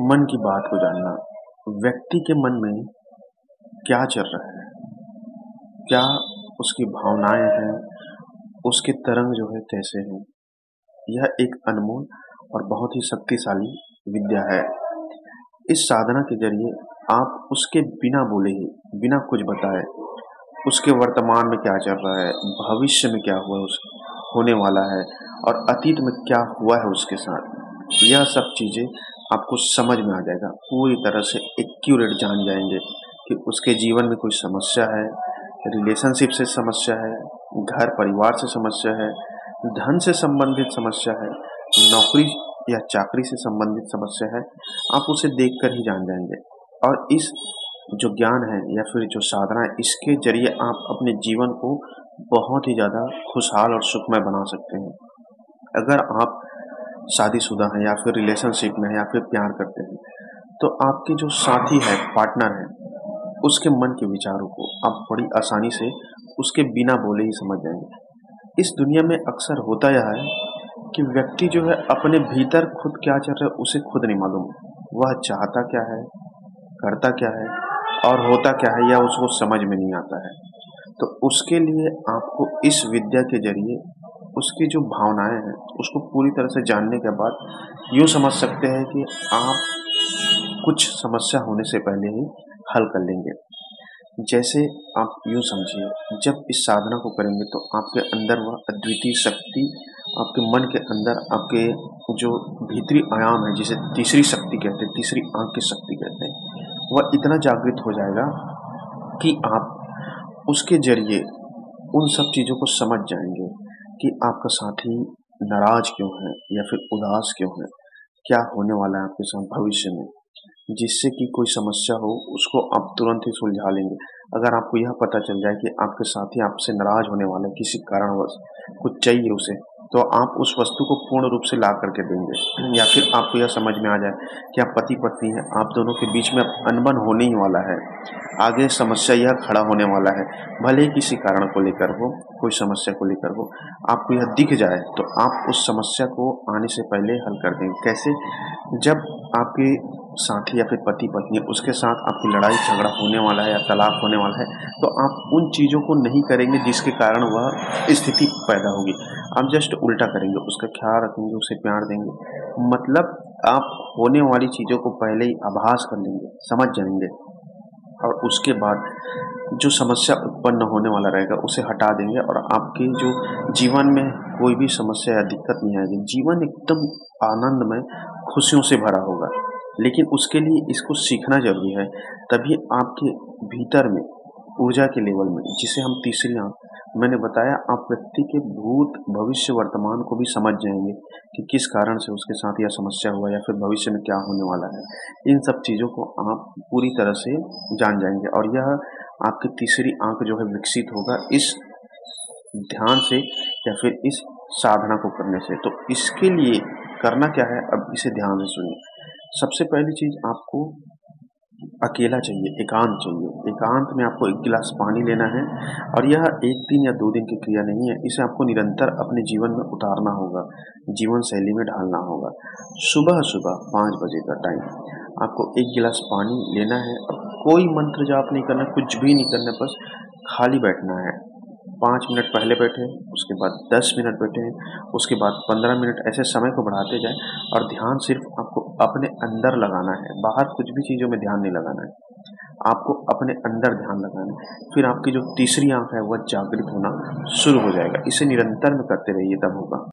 मन की बात को जानना, व्यक्ति के मन में क्या चल रहा है? क्या उसकी भावनाएँ हैं? उसके तरंग जो है कैसे हैं? यह एक अनमोल और बहुत ही शक्तिशाली विद्या है। इस साधना के ज़रिए आप उसके बिना बोले ही, बिना कुछ बताए, उसके वर्तमान में क्या चल रहा है, भविष्य में क्या हुआ उस, होने वाला है, और अतीत में क्या हुआ है उसके साथ, यह सब चीज़ें आपको समझ में आ जाएगा। पूरी तरह से एक्यूरेट जान जाएँगे कि उसके जीवन में कोई समस्या है रिलेशनशिप से समस्या है, घर परिवार से समस्या है, धन से संबंधित समस्या है, नौकरी या चाकरी से संबंधित समस्या है, आप उसे देखकर ही जान जाएँगे। और इस जो ज्ञान है या फिर जो साधना है, इसके ज़रिए आप अपने जीवन को बहुत ही ज़्यादा खुशहाल और सुखमय बना सकते हैं। अगर आप शादीशुदा हैं या फिर रिलेशनशिप में है या फिर प्यार करते हैं तो आपके जो साथी है पार्टनर है, उसके मन के विचारों को आप बड़ी आसानी से उसके बिना बोले ही समझ जाएँगे। इस दुनिया में अक्सर होता यह है कि व्यक्ति जो है अपने भीतर खुद क्या चल रहा है, उसे खुद नहीं मालूम। वह चाहता क्या है, करता क्या है और होता क्या है या उसको समझ में नहीं आता है। तो उसके लिए आपको इस विद्या के ज़रिए उसकी जो भावनाएँ हैं, उसको पूरी तरह से जानने के बाद यूँ समझ सकते हैं कि आप कुछ समस्या होने से पहले ही हल कर लेंगे। जैसे आप यूँ समझिए, जब इस साधना को करेंगे तो आपके अंदर वह अद्वितीय शक्ति, आपके मन के अंदर आपके जो भीतरी आयाम है, जिसे तीसरी शक्ति कहते हैं, तीसरी आँख की शक्ति कहते हैं, वह इतना जागृत हो जाएगा कि आप उसके ज़रिए उन सब चीज़ों को समझ जाएँगे। कि आपका साथी नाराज़ क्यों है या फिर उदास क्यों है? क्या होने वाला है आपके साथ भविष्य में? जिससे कि कोई समस्या हो, उसको आप तुरंत ही सुलझा लेंगे। अगर आपको यह पता चल जाए कि आपके साथी आपसे नाराज़ होने वाले किसी कारणवश, कुछ चाहिए उसे तो आप उस वस्तु को पूर्ण रूप से ला करके देंगे। या फिर आपको यह समझ में आ जाए कि आप पति पत्नी हैं, आप दोनों के बीच में अनबन होने ही वाला है। आगे समस्या यह खड़ा होने वाला है, भले ही किसी कारण को लेकर हो, कोई समस्या को लेकर हो, आपको यह दिख जाए तो आप उस समस्या को आने से पहले हल कर देंगे कैसे? जब आपके साथी या फिर पति पत्नी उसके साथ आपकी लड़ाई, झगड़ा होने वाला है या तलाक होने वाला है तो आप उन चीज़ों को नहीं करेंगे जिसके कारण वह स्थिति पैदा होगी। आप जस्ट उल्टा करेंगे, उसका ख्याल रखेंगे, उसे प्यार देंगे। मतलब आप होने वाली चीज़ों को पहले ही आभास कर लेंगे, समझ जाएँगे। और उसके बाद जो समस्या उत्पन्न होने वाला रहेगा, उसे हटा देंगे और आपके जो जीवन में कोई भी समस्या या दिक्कत नहीं आएगी। जीवन एकदम आनंदमय, खुशियों से भरा होगा। लेकिन उसके लिए इसको सीखना ज़रूरी है। तभी आपके भीतर में, ऊर्जा के लेवल में, जिसे हम तीसरी आँख, मैंने बताया, आप व्यक्ति के भूत भविष्य वर्तमान को भी समझ जाएँगे कि किस कारण से उसके साथ यह समस्या हुआ या फिर भविष्य में क्या होने वाला है। इन सब चीज़ों को आप पूरी तरह से जान जाएँगे और यह आपकी तीसरी आँख जो है विकसित होगा इस ध्यान से या फिर इस साधना को करने से। तो इसके लिए करना क्या है? अब इसे ध्यान से सुनिए। सबसे पहली चीज़ आपको अकेला चाहिए, एकांत चाहिए। एकांत में आपको एक गिलास पानी लेना है और यह एक दिन या दो दिन की क्रिया नहीं है। इसे आपको निरंतर अपने जीवन में उतारना होगा, जीवन शैली में ढालना होगा। सुबह सुबह पाँच बजे का टाइम आपको एक गिलास पानी लेना है। और कोई मंत्र जाप नहीं करना, कुछ भी नहीं करना, बस खाली बैठना है। पाँच मिनट पहले बैठे, उसके बाद दस मिनट बैठे, उसके बाद पंद्रह मिनट ऐसे समय को बढ़ाते जाए और ध्यान सिर्फ़ आपको अपने अंदर लगाना है। बाहर कुछ भी चीज़ों में ध्यान नहीं लगाना है। आपको अपने अंदर ध्यान लगाना है। फिर आपकी जो तीसरी आँख है, वह जागृत होना शुरू हो जाएगा। इसे निरंतर में करते रहिए तब होगा।